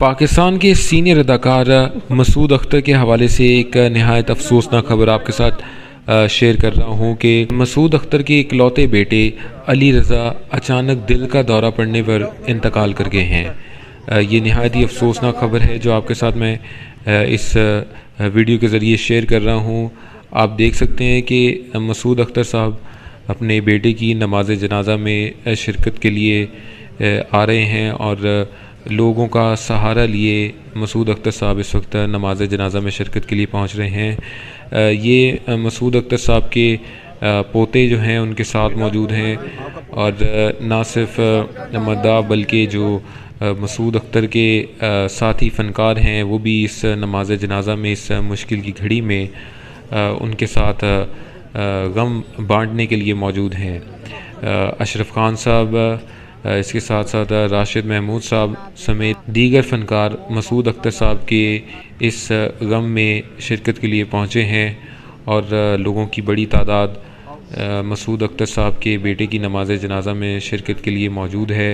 पाकिस्तान के सीनियर अदाकार मसूद अख्तर के हवाले से एक नहायत अफसोसनाक खबर आपके साथ शेयर कर रहा हूँ कि मसूद अख्तर के इकलौते बेटे अली रज़ा अचानक दिल का दौरा पड़ने पर इंतकाल कर गए हैं। ये नहायत ही अफसोसनाक खबर है जो आपके साथ मैं इस वीडियो के ज़रिए शेयर कर रहा हूँ। आप देख सकते हैं कि मसूद अख्तर साहब अपने बेटे की नमाज़ जनाजा में शिरकत के लिए आ रहे हैं और लोगों का सहारा लिए मसूद अख्तर साहब इस वक्त नमाज़ जनाजा में शिरकत के लिए पहुँच रहे हैं। ये मसूद अख्तर साहब के पोते जो हैं, उनके साथ मौजूद हैं और ना सिर्फ़ मदा बल्कि जो मसूद अख्तर के साथी फ़नकार हैं, वो भी इस नमाज़ जनाजा में, इस मुश्किल की घड़ी में उनके साथ गम बांटने के लिए मौजूद हैं। अशरफ खान साहब इसके साथ साथ राशिद महमूद साहब समेत दीगर फ़नकार मसूद अख्तर साहब के इस गम में शिरकत के लिए पहुँचे हैं और लोगों की बड़ी तादाद मसूद अख्तर साहब के बेटे की नमाज़ जनाजा में शिरकत के लिए मौजूद है।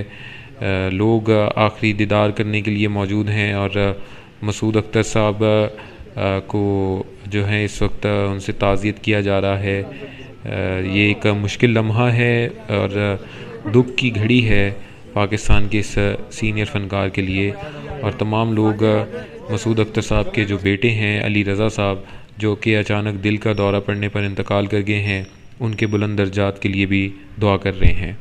लोग आखिरी दीदार करने के लिए मौजूद हैं और मसूद अख्तर साहब को जो है इस वक्त उनसे ताज़ियत किया जा रहा है। ये एक मुश्किल लम्हा है और दुख की घड़ी है पाकिस्तान के इस सीनियर फ़नकार के लिए और तमाम लोग मसूद अख्तर साहब के जो बेटे हैं, अली रज़ा साहब, जो कि अचानक दिल का दौरा पड़ने पर इंतकाल कर गए हैं, उनके बुलंद दर्जात के लिए भी दुआ कर रहे हैं।